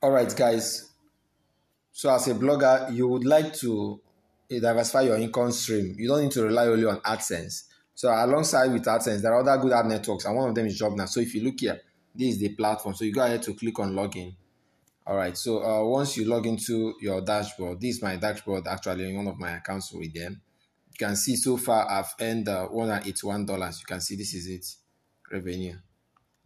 All right, guys. So, as a blogger, you would like to diversify your income stream. You don't need to rely only on AdSense. So, alongside with AdSense, there are other good ad networks, and one of them is Jubna. So, if you look here, this is the platform. So, you go ahead to click on login. All right. So, uh, once you log into your dashboard, this is my dashboard actually in one of my accounts with them. You can see so far I've earned uh, $181. You can see this is it revenue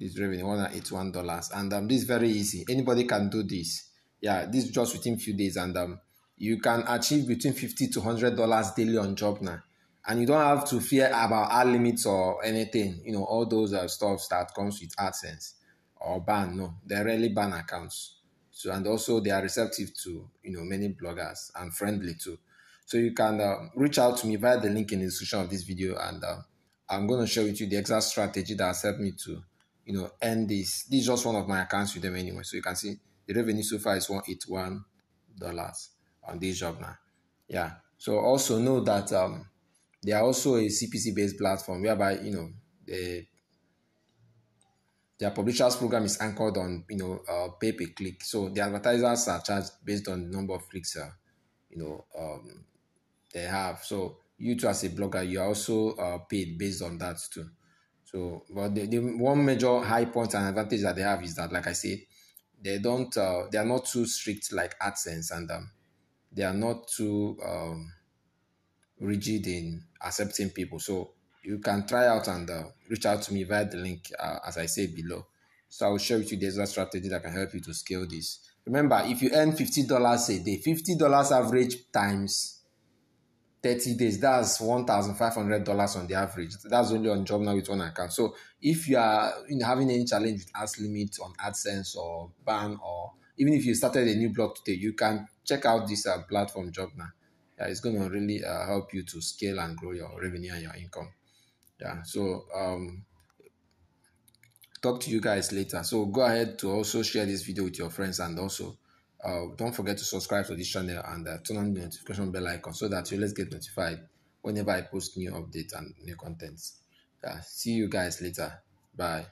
this revenue $181 and um, this is very easy. Anybody can do this. Yeah this is just within few days. And um, you can achieve between 50 to 100 dollars daily on Jubna and you don't have to fear about ad limits or anything you know all those uh, stuff that comes with AdSense or ban. No they rarely ban accounts. So and also they are receptive to you know many bloggers and friendly too. So you can uh, reach out to me via the link in the description of this video. And uh, I'm going to share with you the exact strategy that has helped me to you know, earn this. This is just one of my accounts with them anyway. So you can see the revenue so far is $181 on this Jubna. Yeah. So also know that um, they are also a CPC based platform whereby, you know, the their publishers program is anchored on, you know, uh, pay per click. So the advertisers are charged based on the number of clicks, uh, you know, um, they have. So you too as a blogger, you are also uh, paid based on that too. So, but the, the one major high point and advantage that they have is that, like I said, they don't, uh, they are not too strict like AdSense, and um, they are not too um, rigid in accepting people. So you can try out and uh, reach out to me via the link, uh, as I say below. So I will share with you the exact strategy that can help you to scale this. Remember, if you earn fifty dollars a day, fifty dollars average times 30 days, that's $1,500 on the average. That's only on Jubna with one account. So if you are you know, having any challenge with ads limit on AdSense or ban, or even if you started a new blog today, you can check out this uh, platform Jubna. Yeah, it's going to really uh, help you to scale and grow your revenue and your income. Yeah, so um, talk to you guys later. So go ahead to also share this video with your friends and also uh, don't forget to subscribe to this channel and uh, turn on the notification bell icon so that you always get notified whenever I post new updates and new contents. Yeah, see you guys later. Bye.